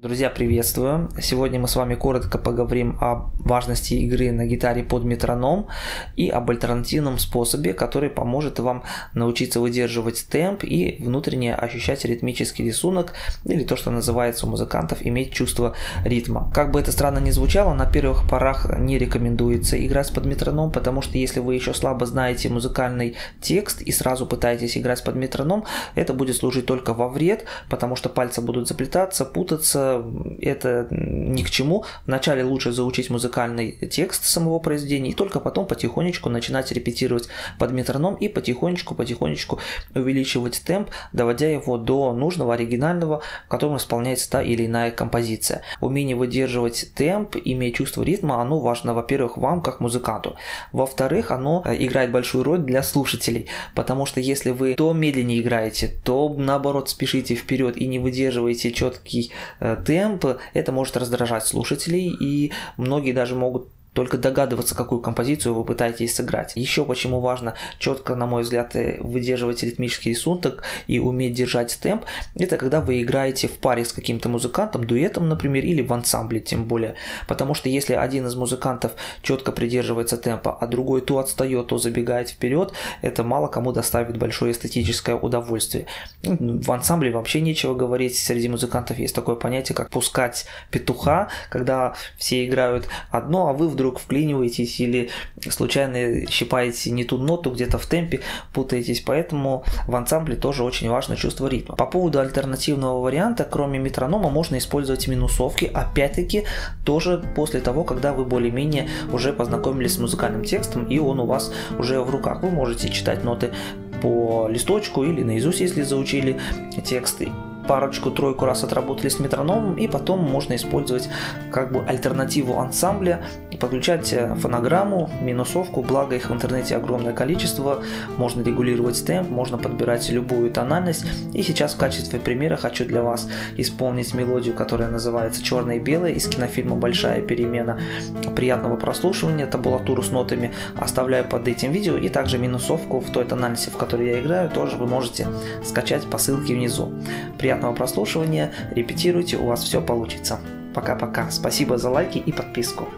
Друзья, приветствую! Сегодня мы с вами коротко поговорим о важности игры на гитаре под метроном и об альтернативном способе, который поможет вам научиться выдерживать темп и внутренне ощущать ритмический рисунок или то, что называется у музыкантов иметь чувство ритма. Как бы это странно ни звучало, на первых порах не рекомендуется играть под метроном, потому что если вы еще слабо знаете музыкальный текст и сразу пытаетесь играть под метроном, это будет служить только во вред, потому что пальцы будут заплетаться, путаться, это ни к чему. Вначале лучше заучить музыкальный текст самого произведения, и только потом потихонечку начинать репетировать под метроном и потихонечку-потихонечку увеличивать темп, доводя его до нужного оригинального, в котором исполняется та или иная композиция. Умение выдерживать темп, иметь чувство ритма, оно важно, во-первых, вам как музыканту. Во-вторых, оно э, играет большую роль для слушателей, потому что если вы то медленнее играете, то наоборот спешите вперед и не выдерживаете четкий э, темп, это может раздражать слушателей, и многие даже могут только догадываться, какую композицию вы пытаетесь сыграть. Еще почему важно четко, на мой взгляд, э, выдерживать ритмический рисунок и уметь держать темп, это когда вы играете в паре с каким-то музыкантом, дуэтом, например, или в ансамбле тем более. Потому что если один из музыкантов четко придерживается темпа, а другой то отстает, то забегает вперед, это мало кому доставит большое эстетическое удовольствие. В ансамбле вообще нечего говорить, среди музыкантов есть такое понятие, как пускать петуха, когда все играют одно, а вы вдруг вдруг вклиниваетесь или случайно щипаете не ту ноту где-то в темпе, путаетесь. Поэтому в ансамбле тоже очень важно чувство ритма. По поводу альтернативного варианта, кроме метронома, можно использовать минусовки. Опять-таки, тоже после того, когда вы более-менее уже познакомились с музыкальным текстом и он у вас уже в руках. Вы можете читать ноты по листочку или наизусть, если заучили тексты парочку-тройку раз отработали с метрономом, и потом можно использовать как бы альтернативу ансамбля, подключать э, фонограмму, минусовку, благо их в интернете огромное количество, можно регулировать темп, можно подбирать любую тональность. И сейчас в качестве примера хочу для вас исполнить мелодию, которая называется «Черное и белое» из кинофильма «Большая перемена». Приятного прослушивания, табулатуру с нотами оставляю под этим видео, и также минусовку в той тональности, в которой я играю, тоже вы можете скачать по ссылке внизу. Приятного приятного прослушивания, репетируйте, у вас все получится. Пока-пока. Спасибо за лайки и подписку.